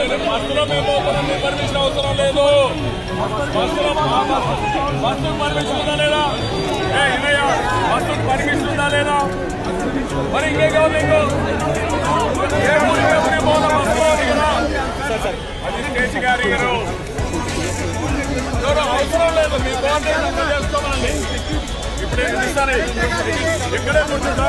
బస్సులో మేము పోతున్నాం మీ పర్మిషన్ అవసరం లేదు బస్సులో బస్సు బస్సుకు పర్మిషన్ ఉందా లేదా ఏ ఇన్నయ్య బస్సుకు పర్మిషన్ ఉందా లేదా మరి ఇంకే కావాలి నీకు ఏ ఊరికి ఎప్పుడు పోతాం బస్సులో కదా అది స్టేజ్ గారి గారు అవసరం లేదు మీ గవర్నమెంట్ చేసుకోమనండి ఇప్పుడే ఇస్తాను ఇక్కడే కూర్చుంటా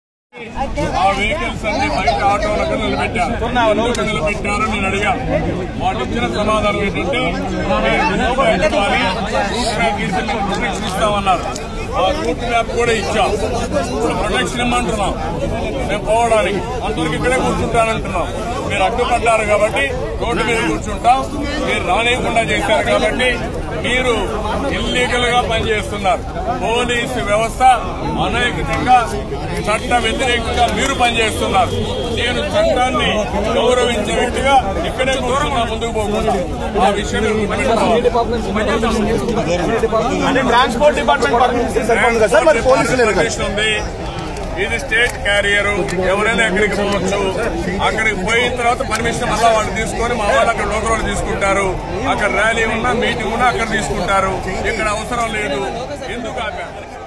ఆ వెహికల్స్ అన్ని బయట ఆటోలకు నిలబెట్టారు. ఎందుకు నిలబెట్టారు నేను అడిగా వాళ్ళు ఇచ్చిన సమాధానం ఏంటంటే రూట్ మ్యాప్ మేము ప్రొటెక్షన్ ఇస్తామన్నారు. ఆ రూట్ మ్యాప్ కూడా ఇచ్చాం. ఇప్పుడు ప్రొటెక్షన్ ఇమ్మంటున్నాం. మేము పోవడానికి. అంతవరకు ఇక్కడే కూర్చుంటానంటున్నాం. మీరు అడ్డుపడ్డారు కాబట్టి రోడ్డు మీద కూర్చుంటాం. మీరు రానియకుండా చేశారు కాబట్టి మీరు ఇల్లీగల్గా పనిచేస్తున్నారు. పోలీసు వ్యవస్థ అనైతికంగా చట్ట వ్యతిరేకంగా మీరు పనిచేస్తున్నారు. నేను చట్టాన్ని గౌరవించే వ్యక్తిగా ఇక్కడే కూర్చున్నా ముందుకు పోకుండా. ఆ విషయం ట్రాన్స్పోర్ట్ డిపార్ట్మెంట్ ఉంది. ఇది స్టేట్ క్యారియర్. ఎవరైనా ఎక్కడికి పోవచ్చు. అక్కడికి పోయిన తర్వాత పర్మిషన్ మళ్ళా వాళ్ళు తీసుకొని మా వాళ్ళు అక్కడ లోకల్ తీసుకుంటారు. అక్కడ ర్యాలీ ఉన్నా మీటింగ్ ఉన్నా అక్కడ తీసుకుంటారు. ఇక్కడ అవసరం లేదు. ఎందుకు ఆపారు?